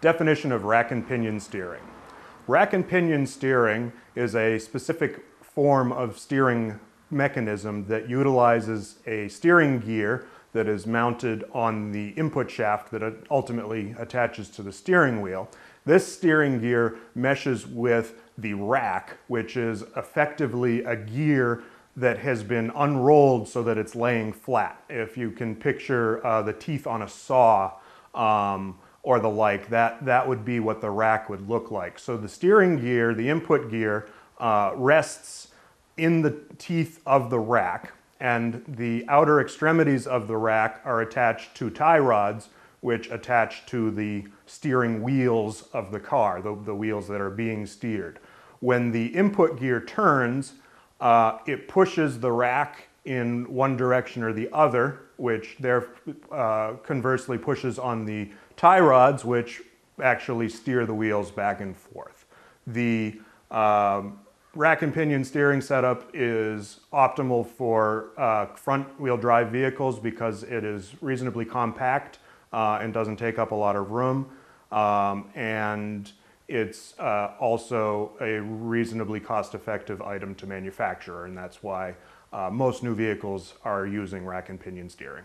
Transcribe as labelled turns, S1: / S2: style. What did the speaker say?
S1: Definition of rack and pinion steering. Rack and pinion steering is a specific form of steering mechanism that utilizes a steering gear that is mounted on the input shaft that ultimately attaches to the steering wheel. This steering gear meshes with the rack, which is effectively a gear that has been unrolled so that it's laying flat. If you can picture uh, the teeth on a saw um, or the like, that, that would be what the rack would look like. So the steering gear, the input gear, uh, rests in the teeth of the rack and the outer extremities of the rack are attached to tie rods which attach to the steering wheels of the car, the, the wheels that are being steered. When the input gear turns, uh, it pushes the rack in one direction or the other, which there uh, conversely pushes on the tie rods, which actually steer the wheels back and forth. The um, rack and pinion steering setup is optimal for uh, front wheel drive vehicles because it is reasonably compact uh, and doesn't take up a lot of room. Um, and it's uh, also a reasonably cost-effective item to manufacture, and that's why uh, most new vehicles are using rack and pinion steering.